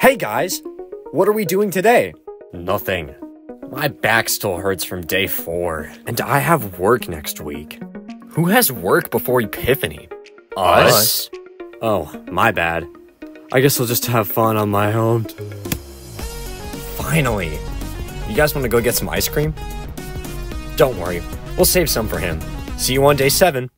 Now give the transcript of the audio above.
Hey guys, what are we doing today? Nothing. My back still hurts from day four, and I have work next week. Who has work before Epiphany? Us? Oh, my bad. I guess I'll just have fun on my own. Finally. You guys want to go get some ice cream? Don't worry, we'll save some for him. See you on day seven.